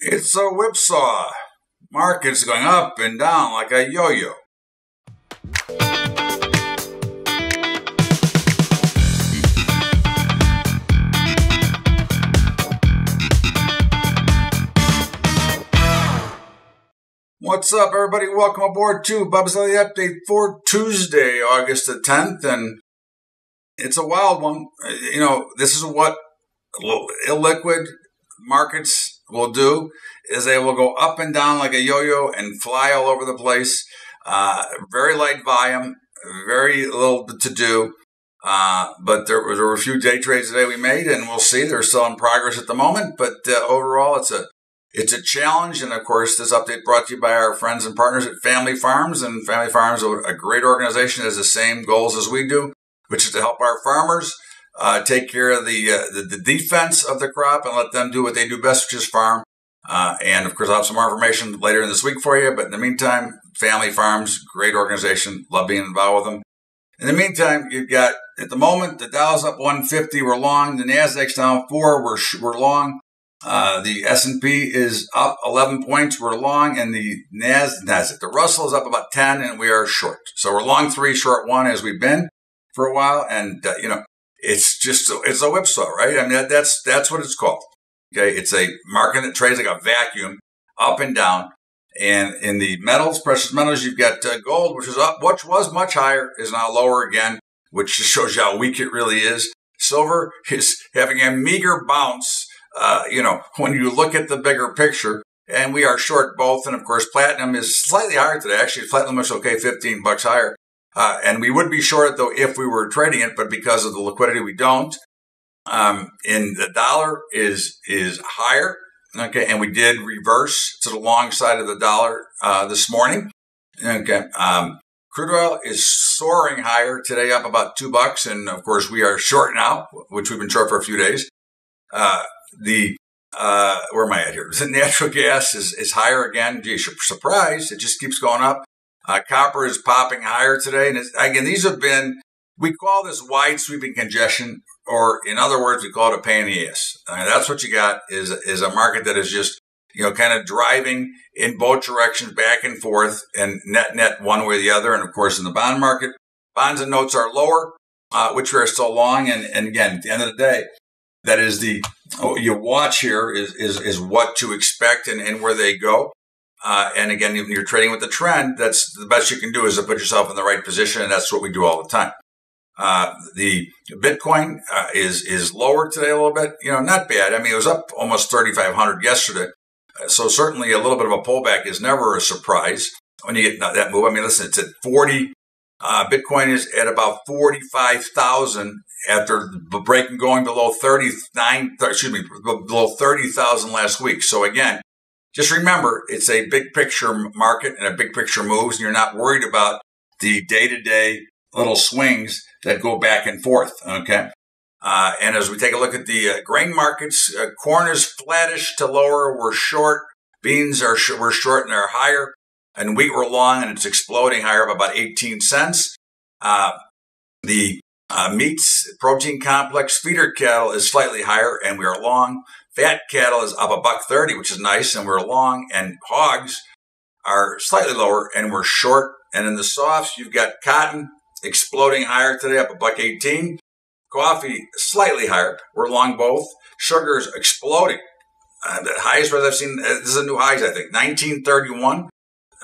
It's a whipsaw. Markets going up and down like a yo yo. What's up, everybody? Welcome aboard to Bubba's Daily Update for Tuesday, August the 10th. And it's a wild one. You know, this is what illiquid markets will do is they will go up and down like a yo-yo and fly all over the place. Uh, very light volume, very little to do. Uh, but there, there, were a few day trades today we made, and we'll see. They're still in progress at the moment, but uh, overall, it's a it's a challenge. And of course, this update brought to you by our friends and partners at Family Farms. And Family Farms, a great organization, has the same goals as we do, which is to help our farmers uh, take care of the, uh, the, the defense of the crop and let them do what they do best, which is farm. Uh, and of course, I'll have some more information later in this week for you. But in the meantime, Family Farms, great organization, love being involved with them. In the meantime, you've got at the moment the Dow's up 150, we're long. The Nasdaq's down four, we're we're long. Uh, the S&P is up 11 points, we're long, and the Nas Nasdaq, the Russell is up about 10, and we are short. So we're long three, short one, as we've been for a while. And uh, you know, it's just it's a whipsaw, right? I mean, that, that's that's what it's called. Okay, it's a market that trades like a vacuum, up and down. And in the metals, precious metals, you've got uh, gold, which is up, which was much higher, is now lower again, which just shows you how weak it really is. Silver is having a meager bounce. Uh, you know, when you look at the bigger picture, and we are short both. And of course, platinum is slightly higher today. Actually, platinum is okay, 15 bucks higher. Uh, and we would be short though if we were trading it, but because of the liquidity, we don't. Um, and the dollar is is higher. Okay, and we did reverse to the long side of the dollar uh, this morning. Okay, um, crude oil is soaring higher today, up about two bucks, and of course we are short now, which we've been short for a few days. Uh, the uh, where am I at here? The natural gas is, is higher again. Gee, surprise! It just keeps going up. Uh, copper is popping higher today, and again, these have been we call this wide sweeping congestion or in other words, we call it a ass. I that's what you got is, is a market that is just, you know, kind of driving in both directions back and forth and net net one way or the other. And of course, in the bond market, bonds and notes are lower, uh, which we are still long. And, and again, at the end of the day, that is the, oh, you watch here is, is, is what to expect and, and where they go. Uh, and again, you're trading with the trend, that's the best you can do is to put yourself in the right position. And that's what we do all the time. Uh, the Bitcoin uh, is is lower today a little bit. You know, not bad. I mean, it was up almost 3,500 yesterday. So certainly a little bit of a pullback is never a surprise when you get that move. I mean, listen, it's at 40. Uh, Bitcoin is at about 45,000 after breaking going below 39, excuse me, below 30,000 last week. So again, just remember it's a big picture market and a big picture moves and you're not worried about the day to day little swings that go back and forth. Okay. Uh, and as we take a look at the uh, grain markets, uh, corn is flattish to lower. We're short. Beans are sh- we're short and they're higher. And wheat we're long and it's exploding higher up about 18 cents. Uh, the uh, meats protein complex feeder cattle is slightly higher and we are long. Fat cattle is up a buck 30, which is nice, and we're long. And hogs are slightly lower and we're short. And in the softs, you've got cotton exploding higher today, up a buck 18. Coffee slightly higher. We're long both. Sugar is exploding. Uh, the highest rate I've seen. Uh, this is a new highs, I think, 1931.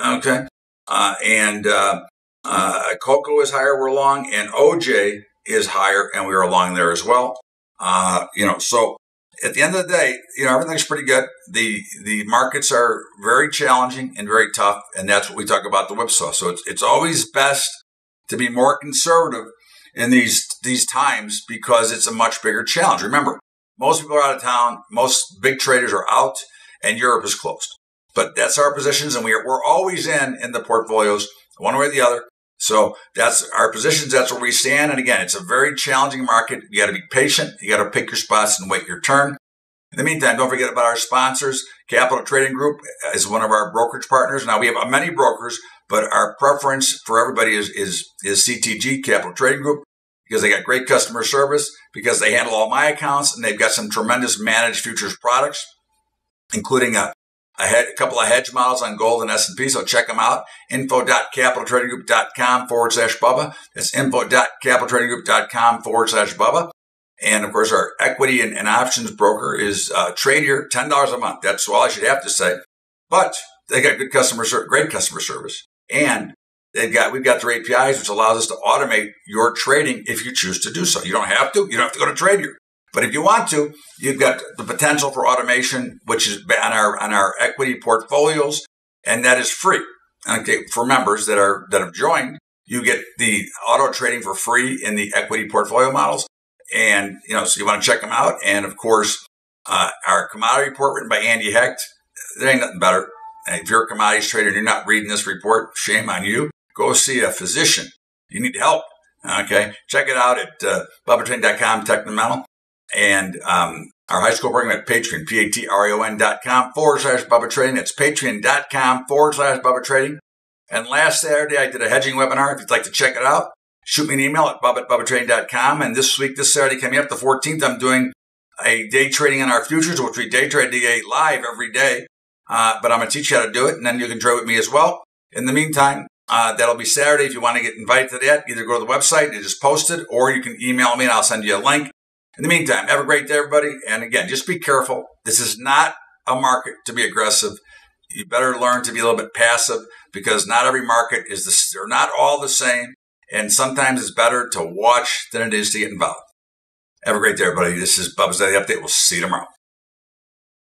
Okay, uh, and uh, uh, cocoa is higher. We're long, and OJ is higher, and we are along there as well. Uh, you know, so at the end of the day, you know, everything's pretty good. The the markets are very challenging and very tough, and that's what we talk about the whipsaw. So it's it's always best to be more conservative in these these times because it's a much bigger challenge. Remember, most people are out of town, most big traders are out, and Europe is closed. But that's our positions, and we are, we're always in in the portfolios, one way or the other. So that's our positions. That's where we stand. And again, it's a very challenging market. You got to be patient. You got to pick your spots and wait your turn. In the meantime, don't forget about our sponsors. Capital Trading Group is one of our brokerage partners. Now we have many brokers, but our preference for everybody is, is, is CTG, Capital Trading Group, because they got great customer service, because they handle all my accounts, and they've got some tremendous managed futures products, including a a, head, a couple of hedge models on gold and S&P, so check them out. info.capitaltradinggroup.com forward slash Bubba. That's info.capitaltradinggroup.com forward slash Bubba. And of course, our equity and, and options broker is uh, Tradier, $10 a month. That's all I should have to say. But they got good customer service, great customer service. And they've got, we've got their APIs, which allows us to automate your trading if you choose to do so. You don't have to. You don't have to go to Tradier. But if you want to, you've got the potential for automation, which is on our, on our equity portfolios. And that is free. Okay. For members that are, that have joined, you get the auto trading for free in the equity portfolio models. And, you know, so you want to check them out. And of course, uh, our commodity report written by Andy Hecht. There ain't nothing better. If you're a commodities trader and you're not reading this report, shame on you. Go see a physician. You need help. Okay. Check it out at uh, BubbaTrading.com, Technomental. And um, our high school program at Patreon, P-A-T-R-E-O-N dot com forward slash Bubba Trading. It's patreon.com forward slash Bubba Trading. And last Saturday, I did a hedging webinar. If you'd like to check it out, shoot me an email at bub at bubbatrading.com. And this week, this Saturday coming up, the 14th, I'm doing a day trading on our futures, which we day trade live every day. Uh, but I'm going to teach you how to do it, and then you can trade with me as well. In the meantime, uh, that'll be Saturday. If you want to get invited to that, either go to the website, and it is posted, or you can email me and I'll send you a link. In the meantime, have a great day, everybody. And again, just be careful. This is not a market to be aggressive. You better learn to be a little bit passive because not every market is the, they're not all the same. And sometimes it's better to watch than it is to get involved. Have a great day, everybody. This is Bubba's Daily Update. We'll see you tomorrow.